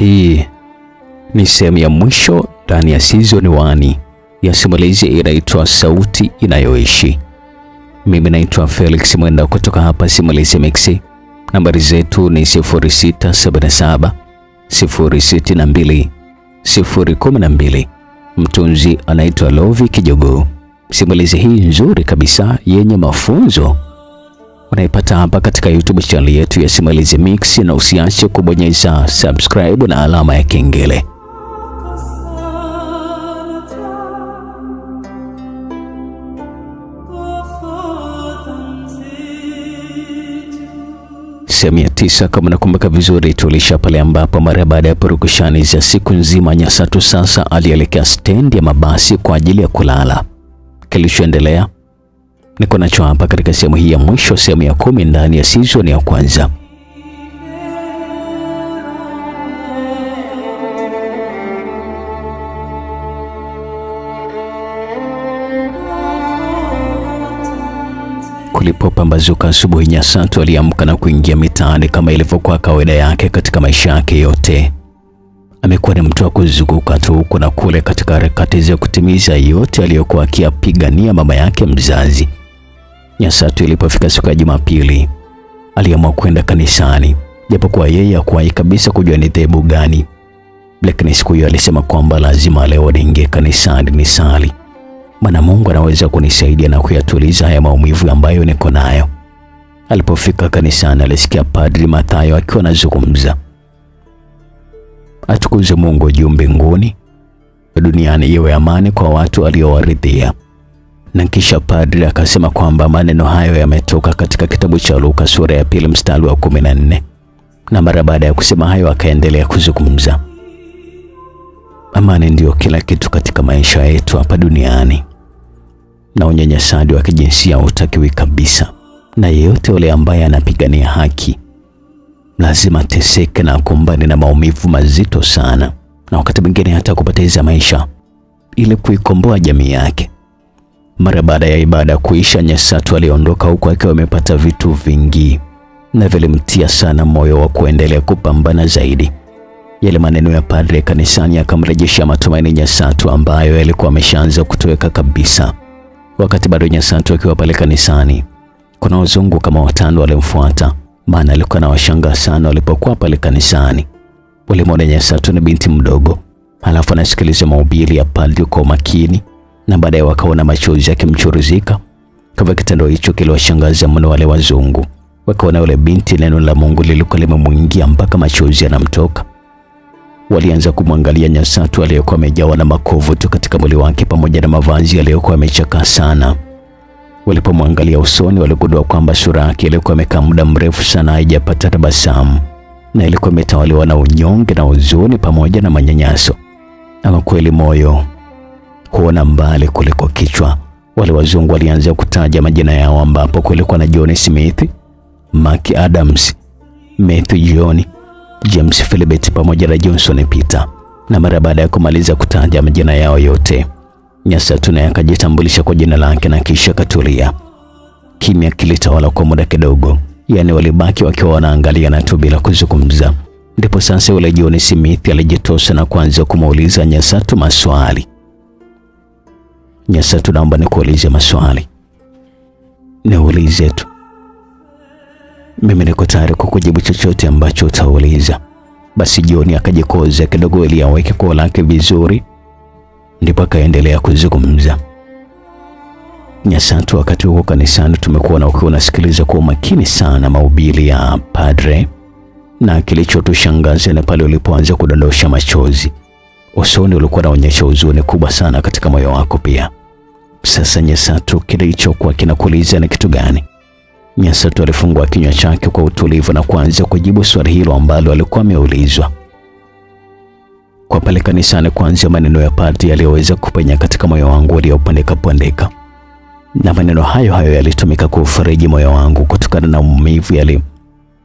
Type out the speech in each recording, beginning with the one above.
Hii ni sehemu ya mwisho ndani ya season 1 ya simulizi inaitwa Sauti Inayoishi. Mimi naitwa Felix Mwenda kutoka hapa Simulizi Mix. Nambari zetu ni 0677 062 012. Mtunzi anaitwa Lovi Kijogo. Simulizi hii nzuri kabisa yenye mafunzo unaipata hapa katika YouTube channel yetu ya Simulizi Mix, na usiache kubonyeza subscribe na alama ya kengele. Sehemu ya tisa, kama nakumbuka vizuri, tulisha pale ambapo mara baada ya purukushani za siku nzima, Nyasatu sasa alielekea stendi ya mabasi kwa ajili ya kulala. Kilichoendelea niko nacho hapa katika sehemu hii ya mwisho, sehemu ya kumi ndani ya season ya kwanza. Kulipopambazuka asubuhi, Nyasatu aliamka na kuingia mitaani kama ilivyokuwa kawaida yake katika maisha yake yote. Amekuwa ni mtu wa kuzunguka tu huku na kule katika harakati za kutimiza yote aliyokuwa akiyapigania mama yake mzazi. Nyasatu ilipofika siku ya Jumapili, aliamua kwenda kanisani, japokuwa yeye hakuwahi kabisa kujua ni dhehebu gani, lakini siku hiyo alisema kwamba lazima leo niingie kanisani nisali maana Mungu anaweza kunisaidia na kuyatuliza haya maumivu ambayo niko nayo. Alipofika kanisani, alisikia Padri Mathayo akiwa anazungumza, atukuze Mungu juu mbinguni, duniani iwe amani kwa watu aliowaridhia. Na kisha padri akasema kwamba maneno hayo yametoka katika kitabu cha Luka sura ya pili mstari wa kumi na nne. Na mara baada ya kusema hayo akaendelea kuzungumza, amani ndiyo kila kitu katika maisha yetu hapa duniani na unyanyasaji wa kijinsia hutakiwi kabisa, na yeyote yule ambaye anapigania haki lazima teseke na kumbane na maumivu mazito sana, na wakati mwingine hata kupoteza maisha ili kuikomboa jamii yake. Mara baada ya ibada kuisha, Nyasatu aliondoka huku akiwa amepata vitu vingi na vilimtia sana moyo wa kuendelea kupambana zaidi. Yale maneno ya padre kanisani akamrejesha matumaini Nyasatu ambayo yalikuwa ameshaanza kutoweka kabisa. Wakati bado Nyasatu akiwa pale kanisani, kuna wazungu kama watano walimfuata, maana alikuwa na anawashangaa sana walipokuwa pale kanisani. Walimwona Nyasatu ni binti mdogo, halafu anasikiliza mahubiri ya padri kwa makini, na baadaye wakaona machozi yakimchuruzika. Kwa kitendo hicho kiliwashangaza mno wale wazungu, wakaona yule binti neno la Mungu lilikuwa limemwingia mpaka machozi yanamtoka. Walianza kumwangalia Nyasatu aliyekuwa amejawa na makovu tu katika mwili wake pamoja na mavazi aliyokuwa yamechakaa sana. Walipomwangalia usoni, waligundua kwamba sura yake ilikuwa imekaa muda mrefu sana haijapata tabasamu na ilikuwa imetawaliwa na unyonge na huzuni pamoja na manyanyaso. Ama kweli moyo huona mbali kuliko kichwa. Wale wazungu walianza kutaja majina yao, ambapo kulikuwa na John Smith, Mark Adams, Matthew John James Philbert pamoja na Johnson Peter. Na mara baada ya kumaliza kutaja majina yao yote, Nyasatu naye akajitambulisha kwa jina lake na kisha katulia. Kimya kilitawala kwa muda kidogo, yaani walibaki wakiwa wanaangaliana tu bila kuzungumza. Ndipo sasa yule John Smith alijitosa na kuanza kumuuliza Nyasatu maswali. Nyasatu, naomba nikuulize maswali. Niulize tu mimi niko tayari kukujibu chochote ambacho utauliza. Basi Joni akajikoza kidogo ili aweke koo lake vizuri, ndipo akaendelea kuzungumza. Nyasatu, wakati huko kanisani tumekuwa na ukiwa unasikiliza kwa umakini sana mahubiri ya padre, na kilichotushangaza ni pale ulipoanza kudondosha machozi usoni, ulikuwa unaonyesha huzuni kubwa sana katika moyo wako pia. Sasa Nyasatu, kilichokuwa kinakuuliza ni kitu gani? Nyasatu alifungua kinywa chake kwa utulivu na kuanza kujibu swali hilo ambalo alikuwa ameulizwa. Kwa pale kanisani, kuanzia maneno ya padri yaliyoweza kupenya katika moyo wangu uliopondeka pondeka, na maneno hayo hayo yalitumika kuufariji moyo wangu kutokana na maumivu yale,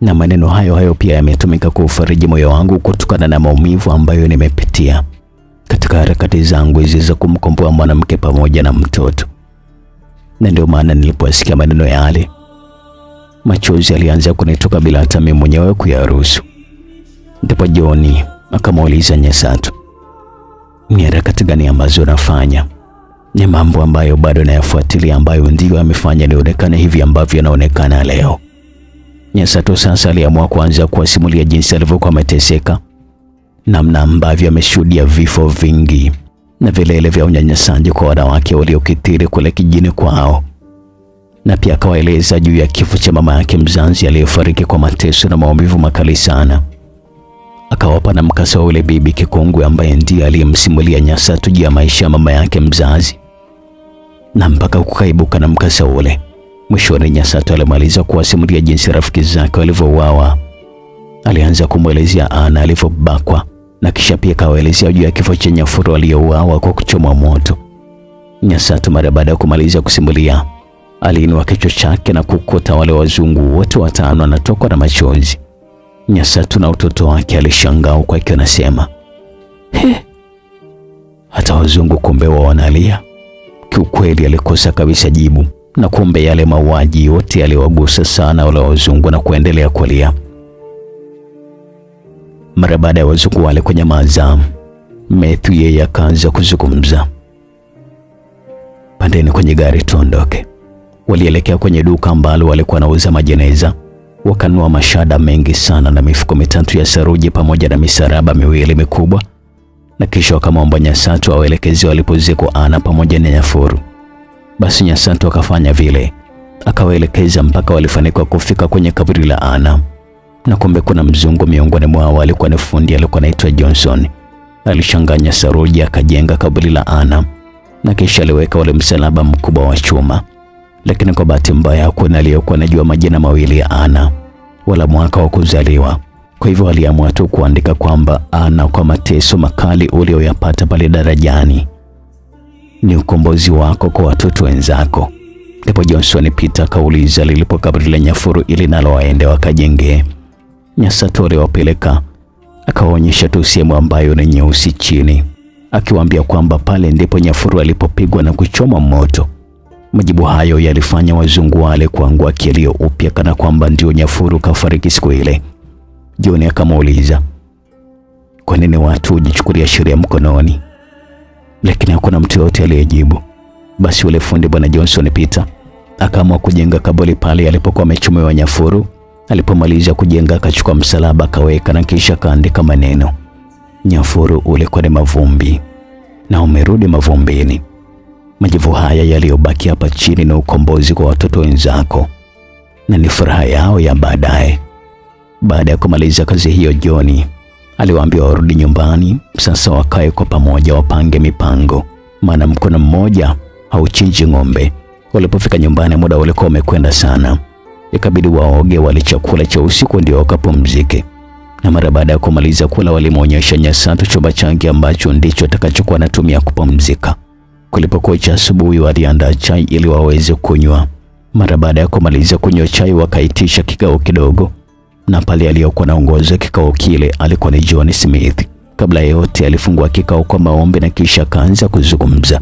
na maneno hayo hayo pia yametumika kuufariji moyo wangu kutokana na maumivu ambayo nimepitia katika harakati zangu hizi za kumkomboa mwanamke pamoja na mtoto. Na ndio maana nilipoasikia maneno yale machozi alianza kunitoka bila hata mimi mwenyewe kuyaruhusu. Ndipo Joni Akamuuliza Nyasatu, ni harakati gani ambazo unafanya? Ni mambo ambayo bado nayafuatilia, ambayo ndiyo amefanya nionekane hivi ambavyo yanaonekana leo. Nyasatu sasa aliamua kuanza kuwasimulia jinsi alivyokuwa ameteseka, namna ambavyo ameshuhudia vifo vingi na vilele vya unyanyasaji kwa wanawake waliokithiri kule kijini kwao, na pia akawaeleza juu ya kifo cha mama yake mzazi aliyefariki kwa mateso na maumivu makali sana. Akawapa na mkasa wa ule bibi kikongwe ambaye ndiye aliyemsimulia Nyasatu juu ya maisha ya mama yake mzazi, na mpaka kukaibuka na mkasa ule. Mwishoni Nyasatu alimaliza kuwasimulia jinsi rafiki zake walivyouawa. Alianza kumwelezea Ana alivyobakwa na kisha pia kawaelezea juu ya kifo cha Nyafuru aliyeuawa kwa kuchomwa moto. Nyasatu mara baada ya kumaliza kusimulia, aliinua kichwa chake na kukuta wale wazungu wote watano anatokwa na machozi. Nyasatu na utoto wake alishangaa huku akiwa anasema, he, hata wazungu kumbe wao wanalia. Kiukweli alikosa kabisa jibu, na kumbe yale mauaji yote yaliwagusa sana wale wazungu na kuendelea kulia. Mara baada ya wazungu wale kunyamaza, Mathew yeye akaanza kuzungumza. Pandeni kwenye gari tuondoke. Walielekea kwenye duka ambalo walikuwa wanauza majeneza, wakanua mashada mengi sana na mifuko mitatu ya saruji pamoja na misaraba miwili mikubwa, na kisha wakamwomba Nyasatu awaelekeze walipozikwa Ana pamoja na Nyafuru. Basi Nyasatu akafanya vile, akawaelekeza mpaka walifanikiwa kufika kwenye kaburi la Ana na kumbe kuna mzungu miongoni mwao alikuwa ni fundi alikuwa anaitwa Johnson. Alishanganya saruji akajenga kaburi la Ana na kisha aliweka ule msalaba mkubwa wa chuma, lakini kwa bahati mbaya hakuna aliyekuwa anajua majina mawili ya Ana wala mwaka wa kuzaliwa. Kwa hivyo aliamua tu kuandika kwamba Ana, kwa mateso makali ulioyapata pale darajani, ni ukombozi wako kwa watoto wenzako. Ndipo Johnson Peter akauliza lilipo kaburi la Nyafuru ili nalo waende wakajengee. Nyasatu aliwapeleka akawaonyesha tu sehemu ambayo ni nyeusi chini, akiwaambia kwamba pale ndipo Nyafuru alipopigwa na kuchoma moto. Majibu hayo yalifanya wazungu wale kuangua kilio upya, kana kwamba ndio Nyafuru kafariki siku ile. John akamuuliza kwa nini watu hujichukulia sheria mkononi, lakini hakuna mtu yote aliyejibu. Basi ule fundi bwana Johnson Peter akaamua kujenga kaburi pale alipokuwa amechomewa Nyafuru. Alipomaliza kujenga akachukua msalaba akaweka na kisha akaandika maneno, Nyafuru ulikuwa ni mavumbi na umerudi mavumbini. Majivu haya yaliyobaki hapa chini ni ukombozi kwa watoto wenzako na ni furaha yao ya baadaye. Baada ya kumaliza kazi hiyo, Joni aliwaambia warudi nyumbani sasa, wakae kwa pamoja, wapange mipango, maana mkono mmoja hauchinji ng'ombe. Walipofika nyumbani, muda ulikuwa umekwenda sana ikabidi waoge, wale chakula cha usiku ndio wakapumzike. Na mara baada ya kumaliza kula, walimwonyesha Nyasatu chumba changi ambacho ndicho atakachokuwa anatumia kupumzika. Kulipokuwa cha asubuhi, waliandaa chai ili waweze kunywa. Mara baada ya kumaliza kunywa chai, wakaitisha kikao kidogo, na pale aliyokuwa naongoza kikao kile alikuwa ni John Smith. Kabla yote, alifungua kikao kwa maombi na kisha akaanza kuzungumza.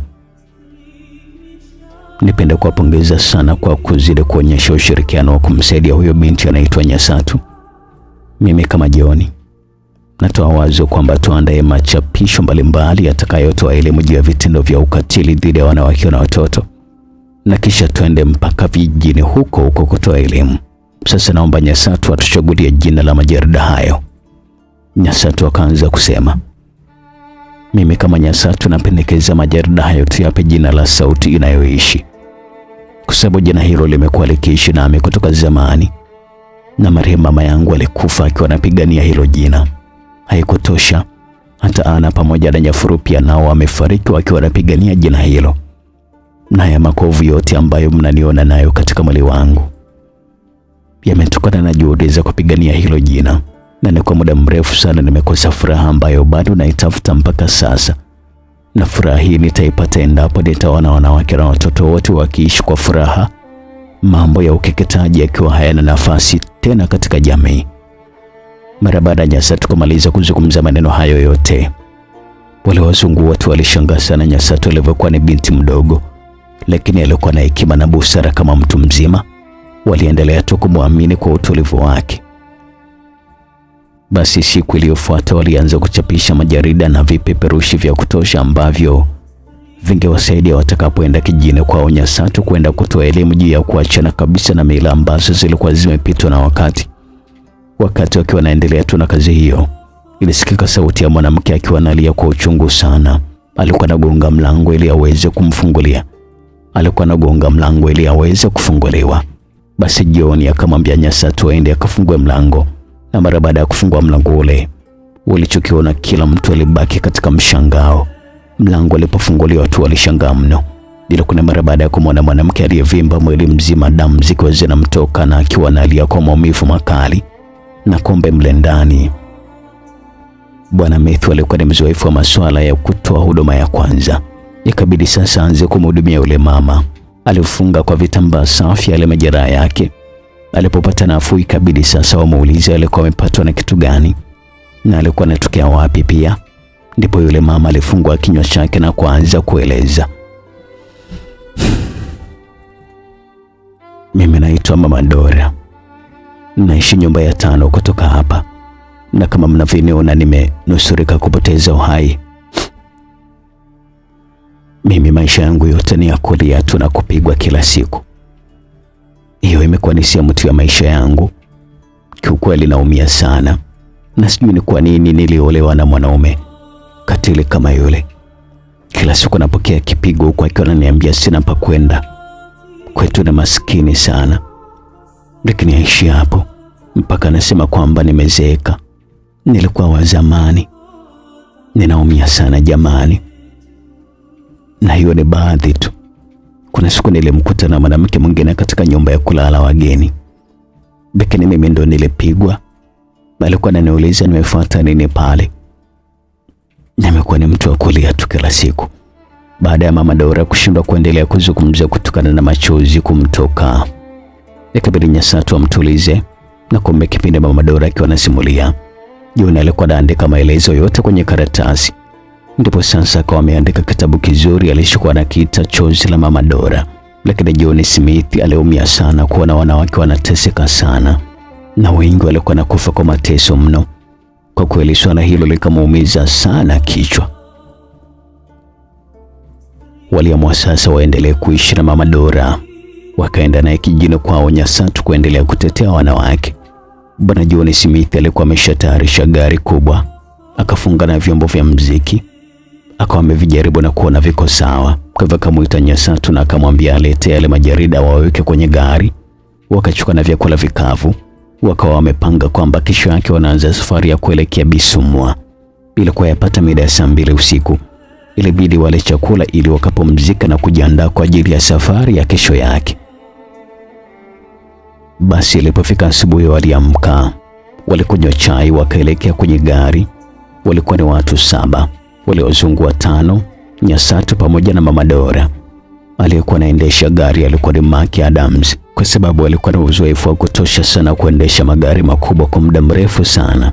Nipende kuwapongeza sana kwa kuzidi kuonyesha ushirikiano wa kumsaidia huyo binti anaitwa Nyasatu. Mimi kama jioni natoa wazo kwamba tuandae machapisho mbalimbali yatakayotoa elimu juu ya vitendo vya ukatili dhidi ya wanawake na watoto, na kisha twende mpaka vijijini huko huko kutoa elimu. Sasa naomba Nyasatu atuchagulie jina la majarida hayo. Nyasatu akaanza kusema, mimi kama Nyasatu napendekeza majarida hayo tuyape jina la Sauti Inayoishi kwa sababu jina hilo limekuwa likiishi nami kutoka zamani, na marehemu mama yangu alikufa akiwa anapigania hilo jina. Haikutosha, hata Ana pamoja na Nyafuru pia nao wamefariki wakiwa wanapigania jina hilo, na haya makovu yote ambayo mnaniona nayo katika mwili wangu yametokana na juhudi za kupigania hilo jina, na ni kwa muda mrefu sana nimekosa furaha ambayo bado naitafuta mpaka sasa na furaha hii nitaipata endapo nitaona wanawake na watoto wote wakiishi kwa furaha, mambo ya ukeketaji yakiwa hayana nafasi tena katika jamii. Mara baada ya Nyasatu kumaliza kuzungumza maneno hayo yote, wale wazungu wote walishangaa sana Nyasatu alivyokuwa ni binti mdogo, lakini alikuwa na hekima na busara kama mtu mzima. Waliendelea tu kumwamini kwa utulivu wake. Basi siku iliyofuata walianza kuchapisha majarida na vipeperushi vya kutosha ambavyo vingewasaidia watakapoenda kijini kwao Nyasatu kwenda kutoa elimu juu ya kuachana kabisa na mila ambazo zilikuwa zimepitwa na wakati. Wakati wakiwa wanaendelea tu na kazi hiyo, ilisikika sauti ya mwanamke akiwa analia kwa uchungu sana. Alikuwa anagonga mlango ili aweze kumfungulia, alikuwa anagonga mlango ili aweze kufunguliwa. Basi jioni akamwambia Nyasatu aende akafungue mlango, na mara baada ya kufungua mlango ule, walichokiona kila mtu alibaki katika mshangao. Mlango alipofunguliwa tu walishangaa mno. bila kuna mara baada ya kumwona mwanamke aliyevimba mwili mzima, damu zikiwa zinamtoka na akiwa analia kwa maumivu makali na kombe mle ndani. Bwana Methu alikuwa ni mzoefu wa masuala ya kutoa huduma ya kwanza. Ikabidi sasa aanze kumhudumia yule mama. Alifunga kwa vitambaa safi yale majeraha yake. Alipopata nafuu, ikabidi sasa wamuulize alikuwa amepatwa na kitu gani na alikuwa anatokea wapi pia. Ndipo yule mama alifungua kinywa chake na kuanza kueleza. Mimi naitwa Mama Dora, naishi nyumba ya tano kutoka hapa, na kama mnavyoniona nimenusurika kupoteza uhai. Mimi maisha yangu yote ni ya kulia tu na kupigwa kila siku. Hiyo imekuwa ni sehemu tu ya maisha yangu. Kiukweli naumia sana, na sijui ni kwa nini niliolewa na mwanaume katili kama yule. Kila siku napokea kipigo huku akiwa ananiambia sina pa kwenda. Kwetu na maskini sana, lakini aishi hapo mpaka anasema kwamba nimezeeka. Nilikuwa wa zamani. Ninaumia sana jamani, na hiyo ni baadhi tu. Kuna siku nilimkuta na mwanamke mwingine katika nyumba ya kulala wageni, lakini mimi ndo nilipigwa. Alikuwa ananiuliza nimefuata nini pale. Nimekuwa ni mtu wa kulia tu kila siku. Baada ya Mama Dora kushindwa kuendelea kuzungumzia kutokana na machozi kumtoka, ikabidi Nyasatu amtulize, na kumbe kipindi Mama Dora akiwa anasimulia, Joni alikuwa anaandika maelezo yote kwenye karatasi. Ndipo sasa akawa ameandika kitabu kizuri alichokuwa anakiita Chozi la Mama Dora. Lakini John Smith aliumia sana kuona wanawake wanateseka sana, na wengi walikuwa nakufa kwa mateso mno. Kwa kweli swala hilo likamuumiza sana kichwa. Waliamua sasa waendelee kuishi na Mama Dora, wakaenda naye kijini kwao Nyasatu kuendelea kutetea wanawake. Bwana John Smith alikuwa ameshatayarisha gari kubwa, akafunga na vyombo vya mziki, akawa amevijaribu na kuona viko sawa. Kwa hivyo akamwita Nyasatu na akamwambia alete yale majarida waweke kwenye gari. Wakachukua na vyakula vikavu, wakawa wamepanga kwamba kesho yake wanaanza safari ya kuelekea Bisumwa. Ilikuwa yapata mida ya saa mbili usiku. Ilibidi wale chakula ili wakapumzika na kujiandaa kwa ajili ya safari ya kesho yake. Basi ilipofika asubuhi, waliamka, walikunywa chai, wakaelekea kwenye gari. Walikuwa ni watu saba, waliozungu watano, Nyasatu pamoja na Mama Dora. Aliyekuwa anaendesha gari alikuwa ni Mark Adams, kwa sababu alikuwa na uzoefu wa kutosha sana kuendesha magari makubwa kwa muda mrefu sana.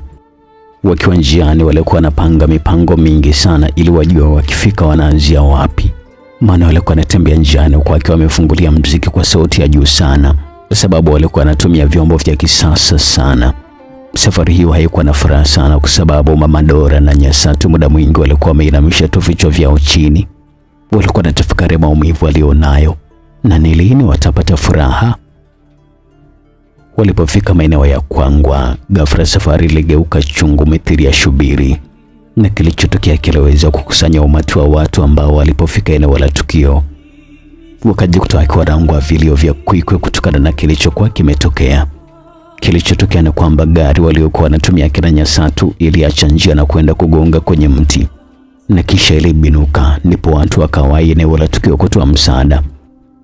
Wakiwa njiani, walikuwa wanapanga mipango mingi sana ili wajue wakifika wanaanzia wapi, maana walikuwa wanatembea njiani huku akiwa wamefungulia mziki kwa sauti ya juu sana, kwa sababu walikuwa wanatumia vyombo vya kisasa sana. Safari hiyo haikuwa na furaha sana, kwa sababu Mama Dora na Nyasatu muda mwingi walikuwa wameinamisha tu vichwa vyao chini. Walikuwa na wanatafakari maumivu walionayo na ni lini watapata furaha. Walipofika maeneo ya Kwangwa, ghafla safari iligeuka chungu mithili ya shubiri, na kilichotokea kiliweza kukusanya umati wa watu ambao walipofika eneo la tukio wakajikuta wakiwarangwa vilio vya kwikwe kutokana na kilichokuwa kimetokea. Kilichotokea ni kwamba gari waliokuwa wanatumia kina Nyasatu iliacha njia na kwenda kugonga kwenye mti na kisha ilibinuka. Ndipo watu wakawahi eneo la tukio kutoa msaada.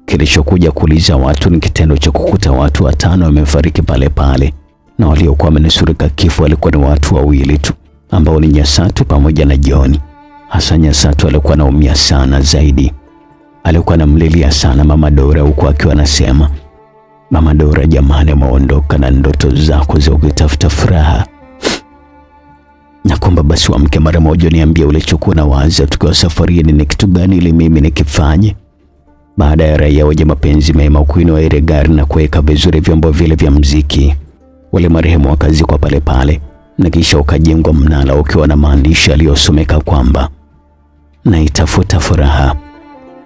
Kilichokuja kuuliza watu ni kitendo cha kukuta watu watano wamefariki pale pale, na waliokuwa wamenusurika kifo walikuwa ni watu wawili tu ambao ni Nyasatu pamoja na John. Hasa Nyasatu alikuwa anaumia sana zaidi, alikuwa anamlilia sana Mama Dora huku akiwa anasema Mama Dora, jamani, umeondoka na ndoto zako za ukitafuta furaha, na kwamba basi uamke mara moja, niambie ulichokuwa na waza tukiwa safarini, ni kitu gani ili mimi nikifanye. Baada ya raia wenye mapenzi mema kuinua ile gari na kuweka vizuri vyombo vile vya mziki, wale marehemu wakazikwa pale pale, na kisha ukajengwa mnala ukiwa na maandishi aliyosomeka kwamba naitafuta furaha.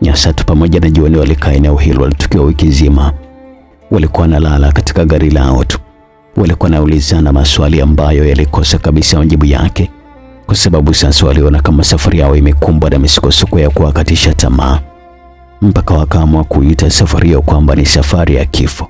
Nyasatu pamoja na Joni walikaa eneo hilo tukiwa wiki nzima. Walikuwa nalala katika gari lao tu, walikuwa naulizana maswali ambayo yalikosa kabisa majibu yake, kwa sababu sasa waliona kama safari yao imekumbwa na misukosuko ya kuwakatisha tamaa, mpaka wakaamua kuita safari hiyo kwamba ni safari ya kifo.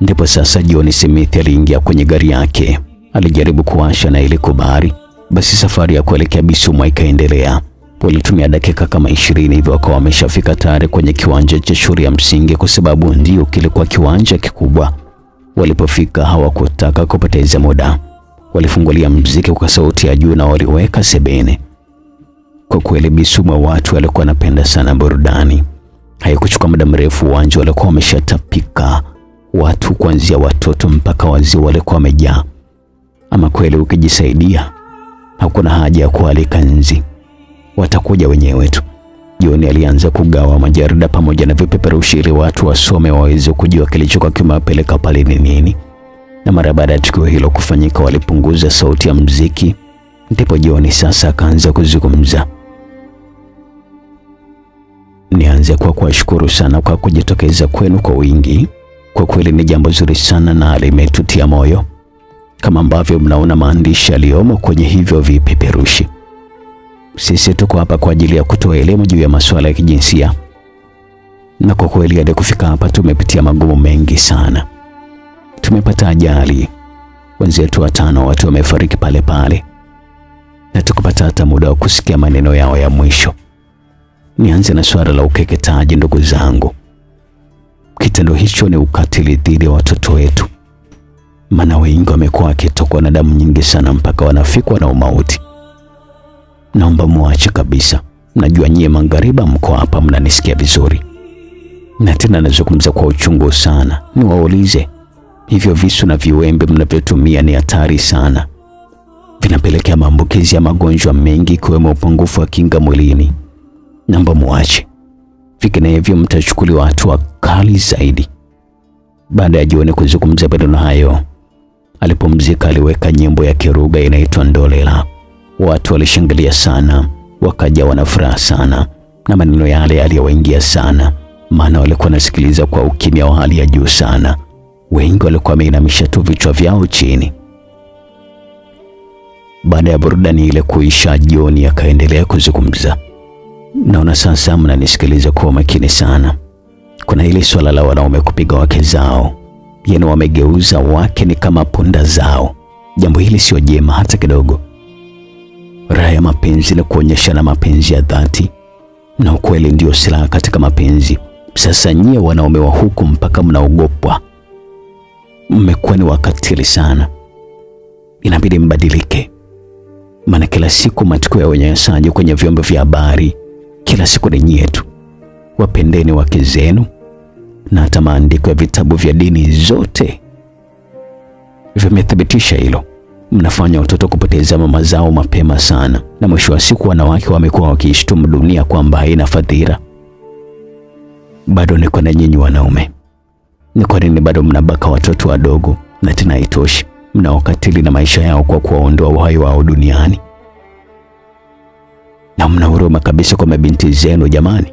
Ndipo sasa John Smith aliingia kwenye gari yake, alijaribu kuwasha na ilikubali. Basi safari ya kuelekea Bisumwa ikaendelea. Walitumia dakika kama ishirini hivyo wakawa wameshafika tayari kwenye kiwanja cha shule ya msingi, kwa sababu ndio kilikuwa kiwanja kikubwa. Walipofika hawakutaka kupoteza muda, walifungulia mziki kwa sauti ya juu na waliweka sebene. Kwa kweli Bisuma watu walikuwa wanapenda sana burudani. Haikuchukua muda mrefu, uwanja walikuwa wameshatapika watu kuanzia watoto mpaka wazee walikuwa wamejaa. Ama kweli ukijisaidia, hakuna haja ya kualika nzi, watakuja wenyewe tu. John alianza kugawa majarida pamoja na vipeperushi ili watu wasome waweze kujua kilichokuwa kimewapeleka pale ni nini. Na mara baada ya tukio hilo kufanyika, walipunguza sauti ya mziki, ndipo John sasa akaanza kuzungumza. Nianze kwa kuwashukuru sana kwa kujitokeza kwenu kwa wingi kwa kweli ni jambo zuri sana na limetutia moyo, kama ambavyo mnaona maandishi yaliyomo kwenye hivyo vipeperushi. Sisi tuko hapa kwa ajili ya kutoa elimu juu ya masuala ya kijinsia, na kwa kweli hadi kufika hapa tumepitia magumu mengi sana. Tumepata ajali, wenzetu watano watu wamefariki pale pale, na tukupata hata muda wa kusikia maneno yao ya mwisho. Nianze na suala la ukeketaji, ndugu zangu. Kitendo hicho ni ukatili dhidi ya watoto wetu, maana wengi wamekuwa wakitokwa na damu nyingi sana mpaka wanafikwa na umauti. Naomba muache kabisa. Najua nyie mangariba mko hapa mnanisikia vizuri, na tena nazungumza kwa uchungu sana. Niwaulize, hivyo visu na viwembe mnavyotumia ni hatari sana, vinapelekea maambukizi ya magonjwa mengi ikiwemo upungufu wa kinga mwilini. Naomba muache vinginevyo mtachukuliwa hatua kali zaidi. Baada ya jioni kuzungumza maneno hayo, alipumzika, aliweka nyimbo ya Kiruga inaitwa Ndolela. Watu walishangilia sana, wakajawa na furaha sana, na maneno yale yaliyowaingia sana, maana walikuwa wanasikiliza kwa ukimya wa hali ya juu sana. Wengi walikuwa wameinamisha tu vichwa vyao chini. Baada ya burudani ile kuisha, John akaendelea kuzungumza. Naona sasa mnanisikiliza kwa makini sana. Kuna ile swala la wanaume kupiga wake zao, yaani wamegeuza wake ni kama punda zao. Jambo hili sio jema hata kidogo. Raha ya mapenzi ni kuonyeshana mapenzi ya dhati, na ukweli ndio silaha katika mapenzi. Sasa nyie wanaume wa huku mpaka mnaogopwa, mmekuwa ni wakatili sana, inabidi mbadilike, maana kila siku matukio ya unyanyasaji kwenye vyombo vya habari kila siku ni nyie tu. Wapendeni wake zenu, na hata maandiko ya vitabu vya dini zote vimethibitisha hilo. Mnafanya watoto kupoteza mama zao mapema sana, na mwisho wa siku wanawake wamekuwa wakiishtumu dunia kwamba haina fadhila. Bado niko na nyinyi wanaume, ni kwa nini bado mnabaka watoto wadogo? Na tena haitoshi, mnaokatili na maisha yao kwa kuwaondoa uhai wao duniani na mna huruma kabisa kwa mabinti zenu jamani.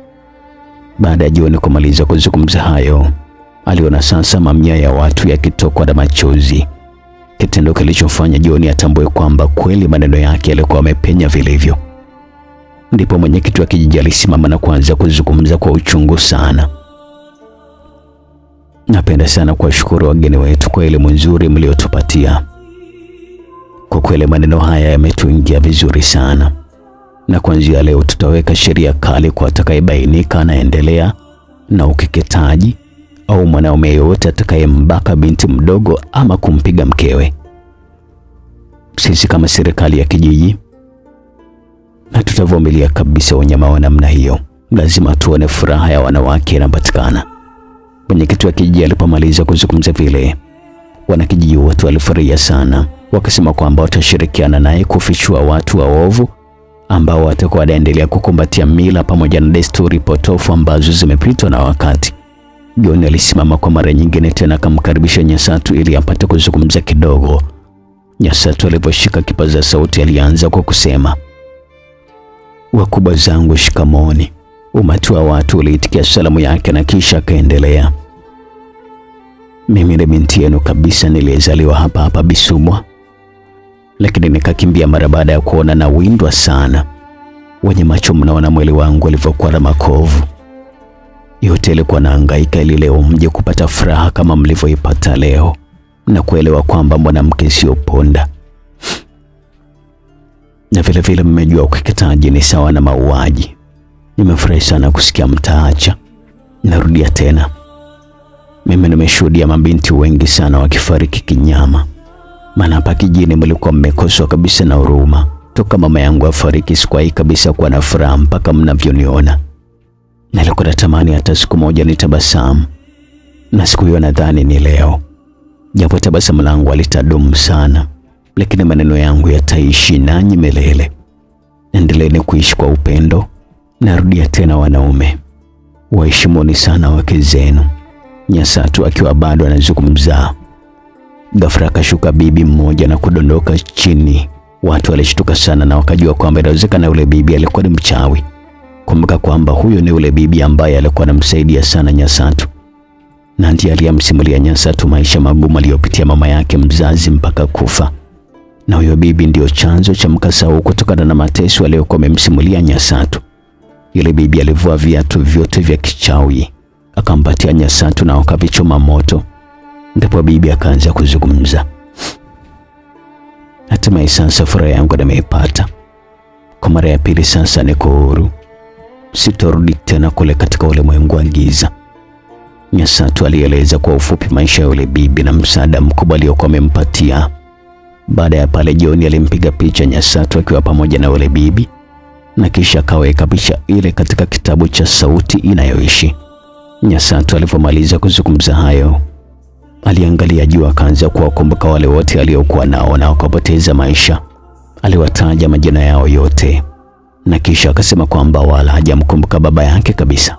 Baada ya jioni kumaliza kuzungumza hayo, aliona sasa mamia ya watu yakitokwa na machozi, kitendo kilichofanya John atambue kwamba kweli maneno yake yalikuwa yamepenya vilivyo. Ndipo mwenyekiti wa kijiji alisimama na kuanza kuzungumza kwa uchungu sana. Napenda sana kuwashukuru wageni wetu kwa elimu nzuri mliotupatia. Kwa kweli maneno haya yametuingia vizuri sana na kuanzia leo tutaweka sheria kali kwa atakayebainika anaendelea na ukeketaji au mwanaume yeyote atakayembaka binti mdogo ama kumpiga mkewe. Sisi kama serikali ya kijiji na tutavomilia kabisa wanyama wa namna hiyo. Lazima tuone furaha ya wanawake inapatikana. Mwenyekiti wa kijiji alipomaliza kuzungumza vile, wanakijiji wote walifurahia sana, wakasema kwamba watashirikiana naye kufichua watu waovu ambao watakuwa wanaendelea kukumbatia mila pamoja na desturi potofu ambazo zimepitwa na wakati. John alisimama kwa mara nyingine tena akamkaribisha Nyasatu ili apate kuzungumza kidogo. Nyasatu aliposhika kipaza sauti alianza kwa kusema, wakubwa zangu, shikamoni. Umati wa watu uliitikia salamu yake na kisha akaendelea, mimi ni binti yenu kabisa, niliyezaliwa hapa hapa Bisumwa, lakini nikakimbia mara baada ya kuona na windwa sana. Wenye macho mnaona mwili wangu ulivyokuwa na makovu yote ilikuwa naangaika ili leo mje kupata furaha kama mlivyoipata leo na kuelewa kwamba mwanamke sio ponda, na vile vile mmejua ukeketaji ni sawa na mauaji. Nimefurahi sana kusikia mtaacha. Narudia tena, mimi nimeshuhudia mabinti wengi sana wakifariki kinyama, maana hapa kijini mlikuwa mmekoswa kabisa na huruma. Toka mama yangu afariki, sikuwahi kabisa kuwa na furaha mpaka mnavyoniona. Nilikuwa natamani hata siku moja nitabasamu, na siku hiyo nadhani ni leo, japo tabasamu langu halitadumu sana, lakini maneno yangu yataishi nanyi milele. Endeleeni kuishi kwa upendo. Narudia tena, wanaume waheshimuni sana wake zenu. Nyasatu akiwa bado anazungumza, ghafla akashuka bibi mmoja na kudondoka chini. Watu walishtuka sana na wakajua kwamba inawezekana yule bibi alikuwa ni mchawi. Kumbuka kwamba huyo ni yule bibi ambaye alikuwa anamsaidia sana Nyasatu na ndiye aliyemsimulia Nyasatu maisha magumu aliyopitia mama yake mzazi mpaka kufa, na huyo bibi ndiyo chanzo cha mkasa huu kutokana na mateso aliyokuwa amemsimulia Nyasatu. Yule bibi alivua viatu vyote vya kichawi akampatia Nyasatu na akavichoma moto, ndipo bibi akaanza kuzungumza. Hatimaye sasa furaha yangu nimeipata kwa mara ya pili. Sasa niko huru, sitorudi tena kule katika ulimwengu wa giza. Nyasatu alieleza kwa ufupi maisha ya yule bibi na msaada mkubwa aliokuwa amempatia. Baada ya pale, John alimpiga picha Nyasatu akiwa pamoja na yule bibi na kisha akaweka picha ile katika kitabu cha sauti inayoishi. Nyasatu alipomaliza kuzungumza hayo, aliangalia juu, akaanza kuwakumbuka wale wote aliokuwa nao na wakapoteza maisha. Aliwataja majina yao yote na kisha akasema kwamba wala hajamkumbuka baba yake kabisa.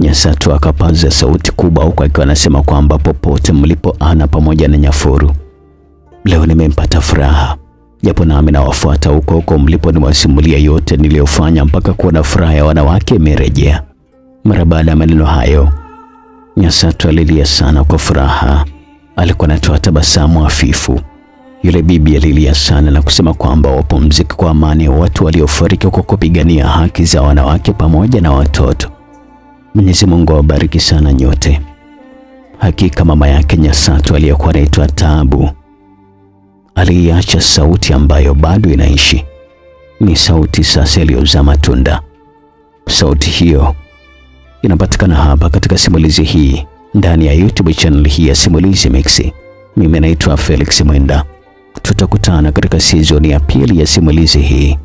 Nyasatu akapaza sauti kubwa huku akiwa anasema kwamba popote mlipo Ana pamoja na Nyafuru, leo nimempata furaha, japo nami nawafuata huko huko mlipo, niwasimulia yote niliyofanya mpaka kuona furaha ya wanawake imerejea. Mara baada ya maneno hayo, Nyasatu alilia sana kwa furaha, alikuwa anatoa tabasamu hafifu. Yule bibi alilia sana na kusema kwamba wapumzike kwa amani watu waliofariki kwa kupigania haki za wanawake pamoja na watoto. Mwenyezi Mungu awabariki sana nyote. Hakika mama yake Nyasatu aliyekuwa anaitwa Tabu aliiacha sauti ambayo bado inaishi. Ni sauti sasa iliyozaa matunda. Sauti hiyo inapatikana hapa katika simulizi hii ndani ya YouTube channel hii ya Simulizi Mixi. Mimi naitwa Felix Mwenda. Tutakutana katika sizoni ya pili ya simulizi hii.